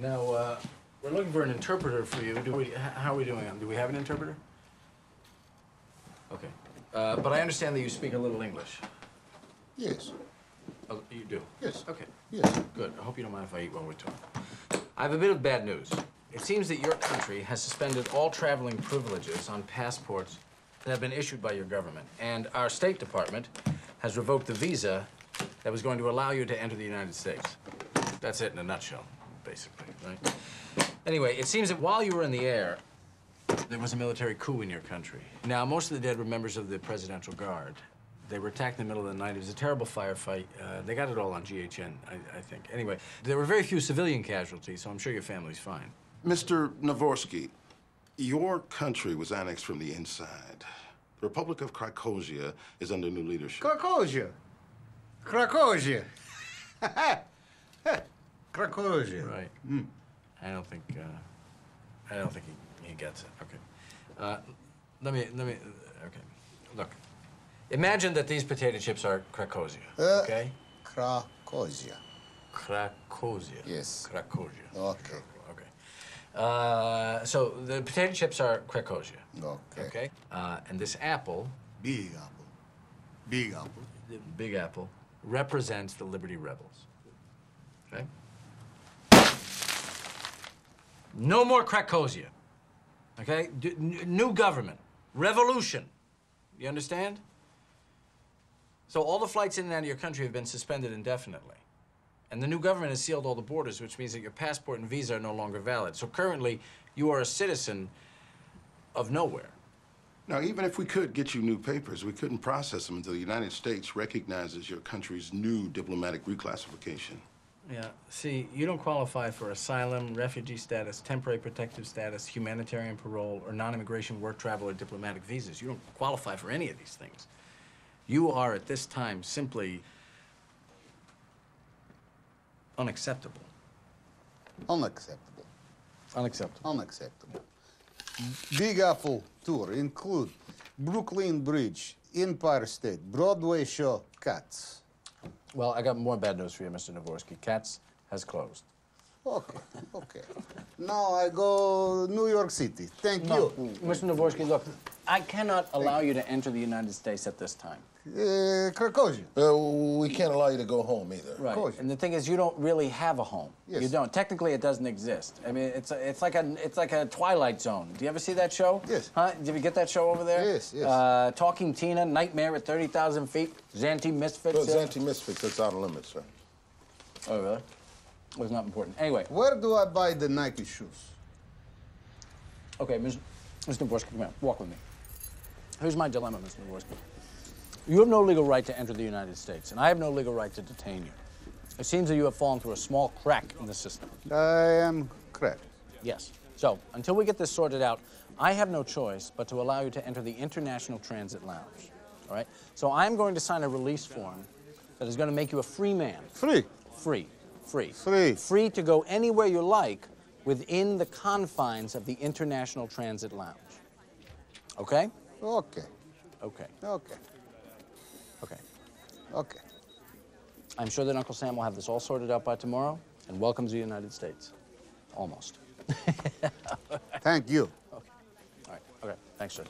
Now, uh, we're looking for an interpreter for you. Do we, how are we doing? Do we have an interpreter? Okay. Uh, but I understand that you speak a little English. Yes, Oh, you do? Yes. Okay. yes. Good. I hope you don't mind if I eat while we're talking. I have a bit of bad news. It seems that your country has suspended all traveling privileges on passports that have been issued by your government. And our State Department has revoked the visa that was going to allow you to enter the United States. That's it in a nutshell, basically, right? Anyway, it seems that while you were in the air, there was a military coup in your country. Now, most of the dead were members of the Presidential Guard. They were attacked in the middle of the night. It was a terrible firefight. Uh, they got it all on GHN, I, I think. Anyway, there were very few civilian casualties, so I'm sure your family's fine. Mr. Navorski, your country was annexed from the inside. The Republic of Krakozhia is under new leadership. Krakozhia. Krakozhia. Krakozhia. Right. I don't think. Uh, I don't think he, he gets it. Okay. Uh, let me. Let me. Okay. Look. Imagine that these potato chips are Krakozhia. Uh. okay. Krakozhia. Krakozhia. Yes. Krakozhia. Okay. Okay. Uh, so the potato chips are Krakozhia. Okay. Okay. Uh, and this apple, Big apple. Big apple. the Big Apple, represents the Liberty Rebels. Okay. No more Krakozhia. Okay. New government. Revolution. You understand? So all the flights in and out of your country have been suspended indefinitely. And the new government has sealed all the borders, which means that your passport and visa are no longer valid. So currently, you are a citizen of nowhere. Now, even if we could get you new papers, we couldn't process them until the United States recognizes your country's new diplomatic reclassification. Yeah, see, you don't qualify for asylum, refugee status, temporary protective status, humanitarian parole, or non immigration work travel or diplomatic visas. You don't qualify for any of these things. You are at this time simply unacceptable. Unacceptable. Unacceptable. Unacceptable. Big Apple tour include Brooklyn Bridge, Empire State, Broadway show, Cats. Well, I got more bad news for you, Mr. Navorski. Cats has closed. Okay, okay. Now I go New York City. Thank you. Mr. Navorski, look, I cannot allow you to enter the United States at this time. Uh, Krakozhia. Uh, we can't allow you to go home either. Right. course. And the thing is, you don't really have a home. Yes. You don't. Technically, it doesn't exist. I mean, it's a, it's like a it's like a Twilight Zone. Do you ever see that show? Yes. Huh? Did you get that show over there? Yes, yes. Uh, Talking Tina, Nightmare at thirty thousand feet, Zanti Misfits. But uh, Zanti Misfits, that's Outer Limits, sir. Oh, really? It was not important. Anyway, Where do I buy the Nike shoes? okay, Ms. Mr. Navorski, come here. Walk with me. Here's my dilemma, Mr. Navorski. You have no legal right to enter the United States, and I have no legal right to detain you. It seems that you have fallen through a small crack in the system. I am correct. Yes. So, until we get this sorted out, I have no choice but to allow you to enter the International Transit Lounge. All right? So, I'm going to sign a release form that is going to make you a free man. Free. Free. Free. Free. Free to go anywhere you like within the confines of the International Transit Lounge. Okay? Okay, Okay. okay, Okay. okay. I'm sure that Uncle Sam will have this all sorted out by tomorrow and welcomes the United States. Almost. Thank you. Okay. All right. Okay. Thanks, sir.